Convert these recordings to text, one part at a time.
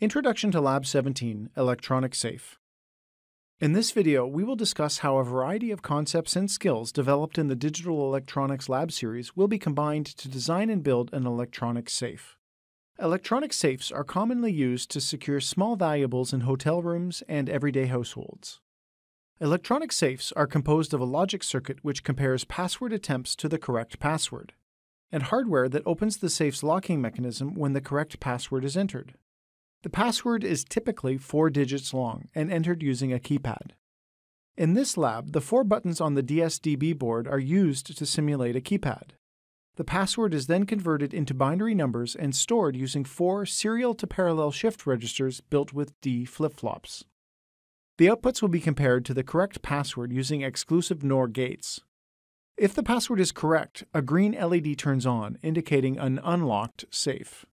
Introduction to Lab 17 Electronic Safe. In this video, we will discuss how a variety of concepts and skills developed in the Digital Electronics Lab series will be combined to design and build an electronic safe. Electronic safes are commonly used to secure small valuables in hotel rooms and everyday households. Electronic safes are composed of a logic circuit which compares password attempts to the correct password, and hardware that opens the safe's locking mechanism when the correct password is entered. The password is typically four digits long and entered using a keypad. In this lab, the four buttons on the DSDB board are used to simulate a keypad. The password is then converted into binary numbers and stored using four serial to parallel shift registers built with D flip flops. The outputs will be compared to the correct password using exclusive NOR gates. If the password is correct, a green LED turns on, indicating an unlocked safe.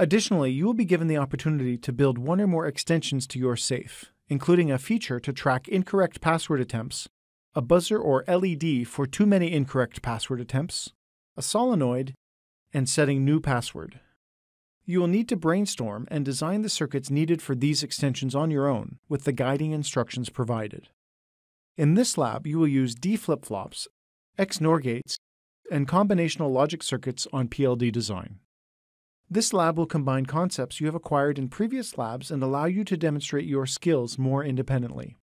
Additionally, you will be given the opportunity to build one or more extensions to your safe, including a feature to track incorrect password attempts, a buzzer or LED for too many incorrect password attempts, a solenoid, and setting new password. You will need to brainstorm and design the circuits needed for these extensions on your own with the guiding instructions provided. In this lab, you will use D flip-flops, XNOR gates, and combinational logic circuits on PLD design. This lab will combine concepts you have acquired in previous labs and allow you to demonstrate your skills more independently.